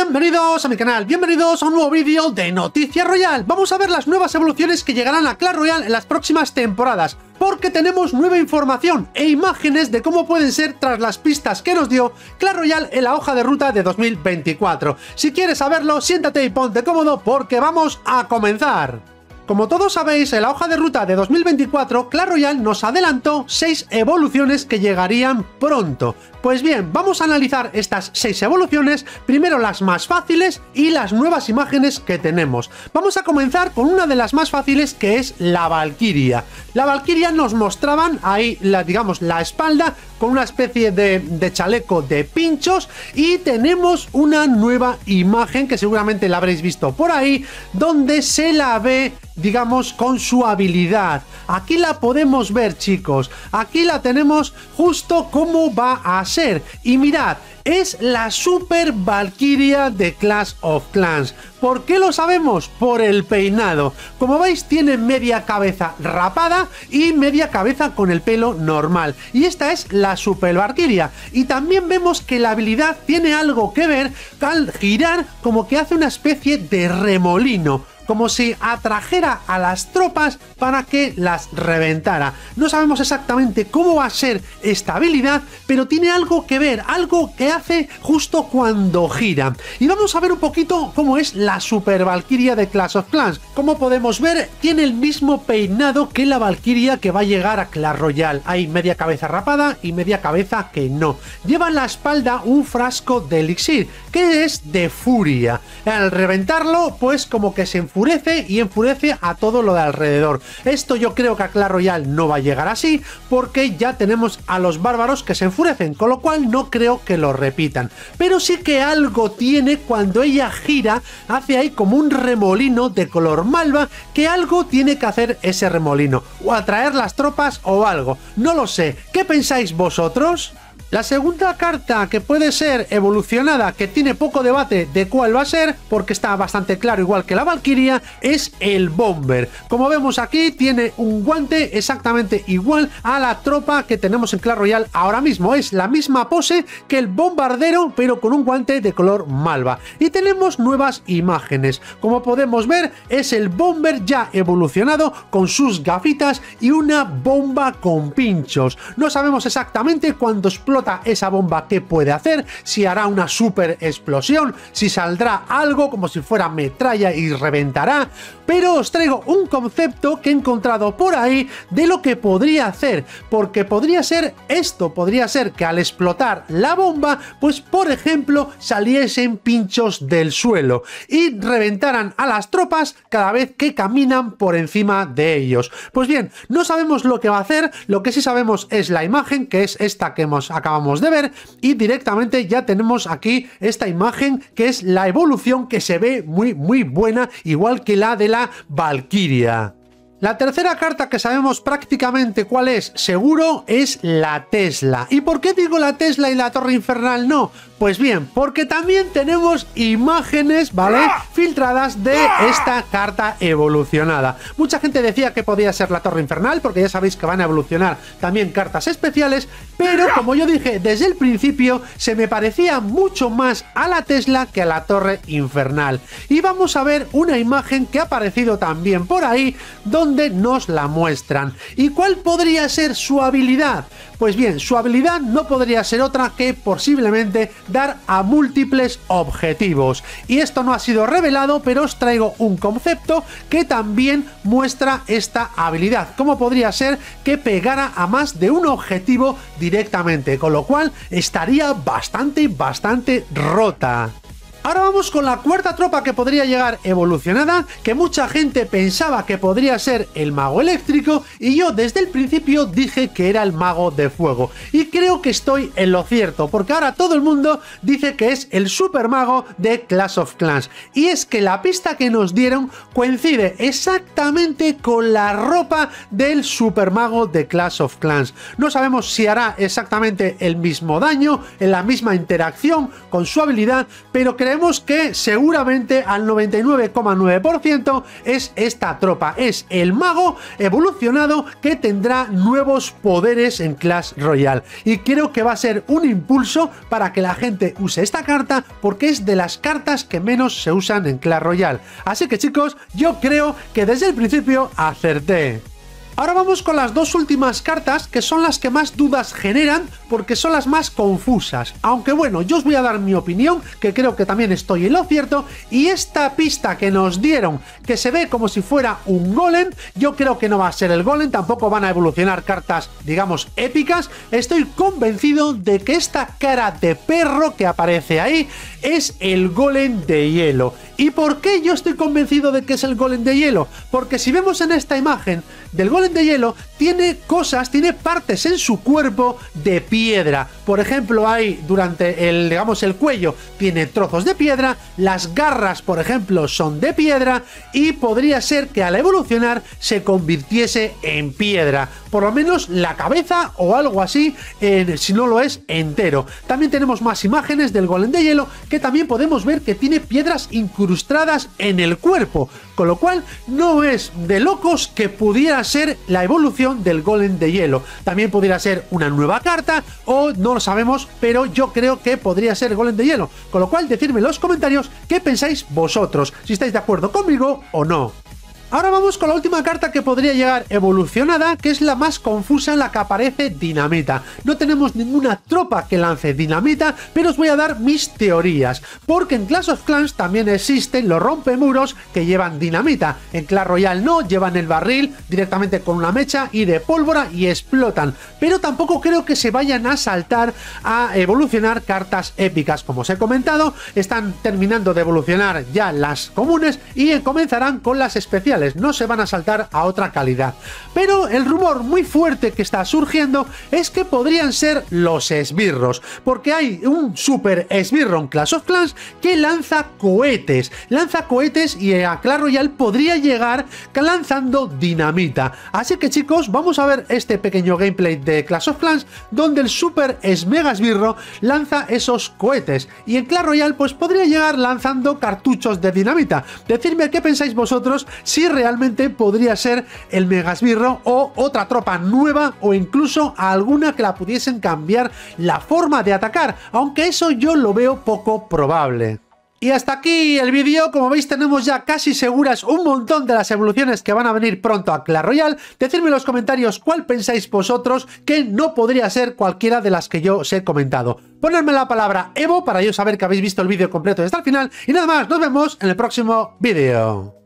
Bienvenidos a mi canal, bienvenidos a un nuevo vídeo de Noticia Royal. Vamos a ver las nuevas evoluciones que llegarán a Clash Royale en las próximas temporadas, porque tenemos nueva información e imágenes de cómo pueden ser tras las pistas que nos dio Clash Royale en la hoja de ruta de 2024. Si quieres saberlo, siéntate y ponte cómodo porque vamos a comenzar. Como todos sabéis, en la hoja de ruta de 2024, Clash Royale nos adelantó 6 evoluciones que llegarían pronto. Pues bien, vamos a analizar estas 6 evoluciones, primero las más fáciles y las nuevas imágenes que tenemos. Vamos a comenzar con una de las más fáciles que es la Valkyria. La Valkyria nos mostraban ahí, la, digamos, la espalda con una especie de, chaleco de pinchos y tenemos una nueva imagen que seguramente la habréis visto por ahí, donde se la ve digamos, con su habilidad. Aquí la podemos ver, chicos. Aquí la tenemos justo como va a ser. Y mirad, es la Super Valkyria de Clash of Clans. ¿Por qué lo sabemos? Por el peinado. Como veis, tiene media cabeza rapada y media cabeza con el pelo normal. Y esta es la Super Valkyria. Y también vemos que la habilidad tiene algo que ver al girar como que hace una especie de remolino como si atrajera a las tropas para que las reventara. No sabemos exactamente cómo va a ser esta habilidad, pero tiene algo que ver, algo que hace justo cuando gira. Y vamos a ver un poquito cómo es la Super Valkyria de Clash of Clans. Como podemos ver, tiene el mismo peinado que la Valkyria que va a llegar a Clash Royale. Hay media cabeza rapada y media cabeza que no. Lleva en la espalda un frasco de elixir, que es de furia. Al reventarlo, pues como que se enfurece enfurece y enfurece a todo lo de alrededor. Esto yo creo que a Clash Royale no va a llegar así porque ya tenemos a los bárbaros que se enfurecen, con lo cual no creo que lo repitan. Pero sí que algo tiene cuando ella gira, hace ahí como un remolino de color malva, que algo tiene que hacer ese remolino, o atraer las tropas o algo. No lo sé, ¿qué pensáis vosotros? La segunda carta que puede ser evolucionada, que tiene poco debate de cuál va a ser, porque está bastante claro igual que la Valkyria, es el Bomber. Como vemos aquí, tiene un guante exactamente igual a la tropa que tenemos en Clash Royale ahora mismo. Es la misma pose que el bombardero, pero con un guante de color malva. Y tenemos nuevas imágenes. Como podemos ver, es el Bomber ya evolucionado con sus gafitas y una bomba con pinchos. No sabemos exactamente cuándo explota esa bomba, ¿qué puede hacer? Si hará una super explosión, si saldrá algo como si fuera metralla y reventará. Pero os traigo un concepto que he encontrado por ahí de lo que podría hacer, porque podría ser esto, podría ser que al explotar la bomba, pues por ejemplo saliesen pinchos del suelo y reventaran a las tropas cada vez que caminan por encima de ellos. Pues bien, no sabemos lo que va a hacer, lo que sí sabemos es la imagen, que es esta que hemos acabamos de ver y directamente ya tenemos aquí esta imagen que es la evolución que se ve muy muy buena igual que la de la Valkyria. La tercera carta que sabemos prácticamente cuál es seguro es la Tesla. ¿Y por qué digo la Tesla y la Torre Infernal no? Pues bien, porque también tenemos imágenes, ¿vale? Filtradas de esta carta evolucionada. Mucha gente decía que podía ser la Torre Infernal, porque ya sabéis que van a evolucionar también cartas especiales, pero como yo dije desde el principio, se me parecía mucho más a la Tesla que a la Torre Infernal. Y vamos a ver una imagen que ha aparecido también por ahí, donde nos la muestran. ¿Y cuál podría ser su habilidad? Pues bien, su habilidad no podría ser otra que posiblemente dar a múltiples objetivos. Y esto no ha sido revelado, pero os traigo un concepto que también muestra esta habilidad. Como podría ser que pegara a más de un objetivo directamente, con lo cual estaría bastante, bastante rota. Ahora vamos con la cuarta tropa que podría llegar evolucionada, que mucha gente pensaba que podría ser el mago eléctrico y yo desde el principio dije que era el mago de fuego. Y creo que estoy en lo cierto, porque ahora todo el mundo dice que es el super mago de Clash of Clans. Y es que la pista que nos dieron coincide exactamente con la ropa del super mago de Clash of Clans. No sabemos si hará exactamente el mismo daño, en la misma interacción con su habilidad, pero creo creemos que seguramente al 99,9% es esta tropa, es el mago evolucionado que tendrá nuevos poderes en Clash Royale. Y creo que va a ser un impulso para que la gente use esta carta porque es de las cartas que menos se usan en Clash Royale. Así que chicos, yo creo que desde el principio acerté. Ahora vamos con las dos últimas cartas que son las que más dudas generan porque son las más confusas. Aunque bueno, yo os voy a dar mi opinión, que creo que también estoy en lo cierto, y esta pista que nos dieron, que se ve como si fuera un golem, yo creo que no va a ser el golem, tampoco van a evolucionar cartas, digamos, épicas. Estoy convencido de que esta cara de perro que aparece ahí es el golem de hielo. ¿Y por qué yo estoy convencido de que es el golem de hielo? Porque si vemos en esta imagen del golem de hielo, tiene cosas, tiene partes en su cuerpo de piedra. Por ejemplo, hay durante el, digamos, el cuello tiene trozos de piedra, las garras, por ejemplo, son de piedra y podría ser que al evolucionar se convirtiese en piedra. Por lo menos la cabeza o algo así, si no lo es, entero. También tenemos más imágenes del golem de hielo que también podemos ver que tiene piedras incrustadas en el cuerpo, con lo cual no es de locos que pudiera ser la evolución del golem de hielo. También podría ser una nueva carta o no lo sabemos, pero yo creo que podría ser golem de hielo. Con lo cual, decidme en los comentarios qué pensáis vosotros, si estáis de acuerdo conmigo o no. Ahora vamos con la última carta que podría llegar evolucionada, que es la más confusa en la que aparece Dinamita. No tenemos ninguna tropa que lance Dinamita, pero os voy a dar mis teorías, porque en Clash of Clans también existen los rompemuros que llevan Dinamita. En Clash Royale no, llevan el barril directamente con una mecha y de pólvora y explotan, pero tampoco creo que se vayan a saltar a evolucionar cartas épicas. Como os he comentado, están terminando de evolucionar ya las comunes y comenzarán con las especiales no se van a saltar a otra calidad. Pero el rumor muy fuerte que está surgiendo es que podrían ser los esbirros, porque hay un super esbirro en Clash of Clans que lanza cohetes, lanza cohetes y a Clash Royale podría llegar lanzando dinamita. Así que chicos, vamos a ver este pequeño gameplay de Clash of Clans donde el super Mega esbirro lanza esos cohetes y en Clash Royale pues podría llegar lanzando cartuchos de dinamita. Decidme qué pensáis vosotros si realmente podría ser el Megasbirro o otra tropa nueva o incluso alguna que la pudiesen cambiar la forma de atacar, aunque eso yo lo veo poco probable. Y hasta aquí el vídeo, como veis tenemos ya casi seguras un montón de las evoluciones que van a venir pronto a Clash Royale. Decidme en los comentarios cuál pensáis vosotros que no podría ser cualquiera de las que yo os he comentado. Ponedme la palabra Evo para yo saber que habéis visto el vídeo completo hasta el final. Y nada más, nos vemos en el próximo vídeo.